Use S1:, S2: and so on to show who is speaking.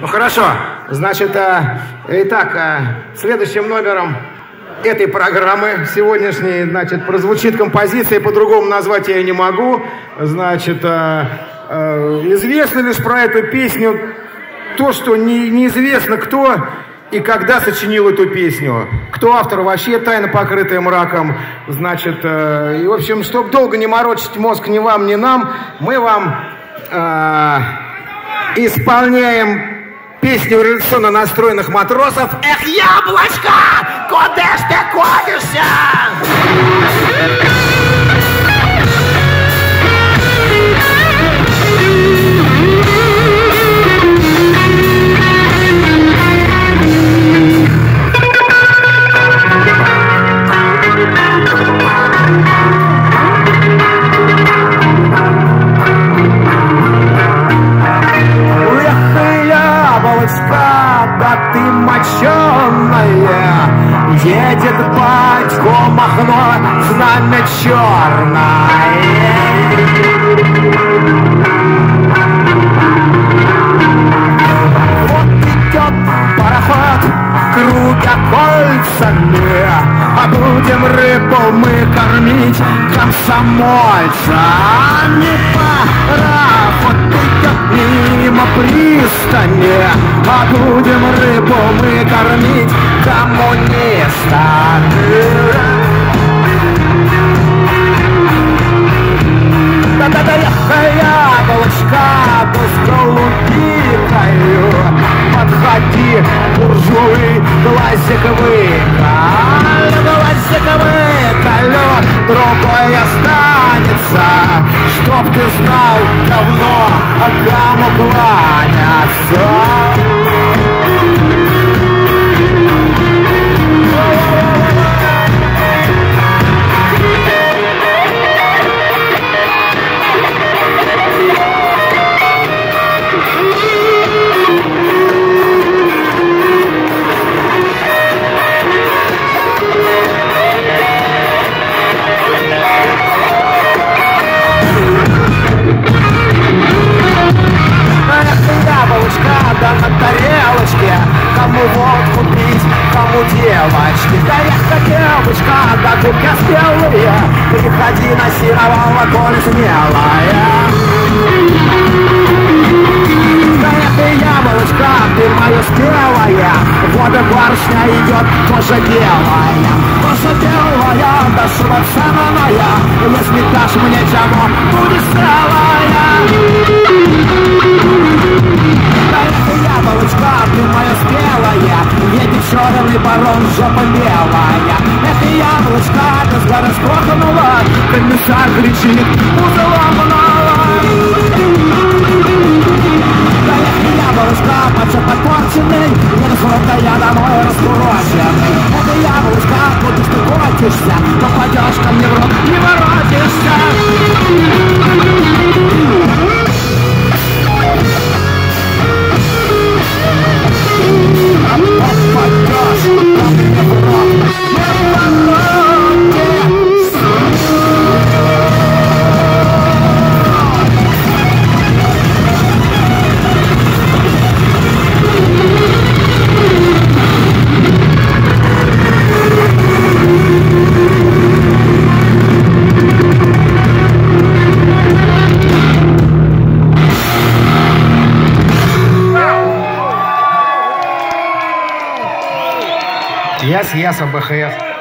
S1: Ну хорошо. Значит, а, итак, а, следующим номером этой программы сегодняшней, значит, прозвучит композиция, по-другому назвать я не могу. Значит, а, а, известно лишь про эту песню то, что не, неизвестно кто и когда сочинил эту песню. Кто автор, вообще тайна покрытая мраком. Значит, э, и, в общем, чтобы долго не морочить мозг ни вам, ни нам, мы вам э, исполняем песню революционно настроенных матросов. «Эх, яблочко, куда ж ты кодишься?» Едет батько Махно, знамя черное. Вот идет пароход, крутя кольцами, А будем рыбу мы кормить комсомольцами. Пароход идет мимо пристани, А будем рыбу мы кормить коммуниста. Да-да-да, яблочка, пусть голубикою Подходи, буржуй, глазик выколь Глазик выколю, другой останется Чтоб ты знал, кому девочки Да я девочка, да губка спелые Приходи на сировала, коль смелая. Да ты яблочко, ты моя спелая. Вода барышня идет, кожа белая. Кожа белая, да шварцевая Если дашь мне чего, будешь целая белая Это яблочко, с горы скорхнула. Комиссар кричит, пузо ломанула Yes, yes, АБХС.